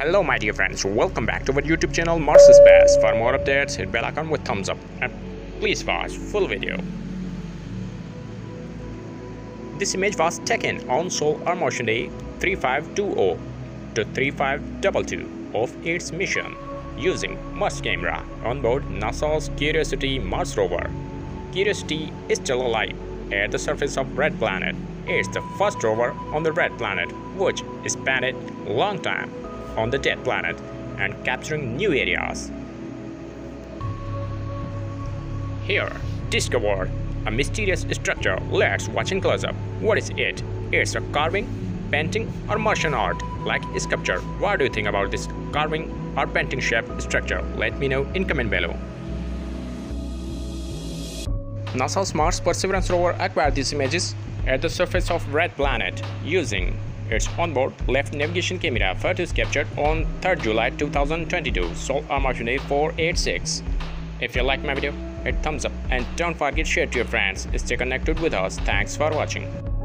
Hello my dear friends, welcome back to our YouTube channel Mars Space. For more updates, hit bell icon with thumbs up and please watch full video. This image was taken on Sol or Martian Day 3520 to 3522 of its mission using Mast Camera on board NASA's Curiosity Mars rover. Curiosity is still alive at the surface of Red Planet. It's the first rover on the Red Planet, which spent a long time on the dead planet and capturing new areas. Here, discovered a mysterious structure. Let's watch in close up. What is it? It's a carving, painting, or Martian art like sculpture. What do you think about this carving or painting shaped structure? Let me know in comment below. NASA's Mars Perseverance rover acquired these images at the surface of Red Planet using its onboard left navigation camera. Photos captured on 3rd July 2022. Sol or Martian Day 486. If you like my video, hit thumbs up and don't forget to share to your friends. Stay connected with us. Thanks for watching.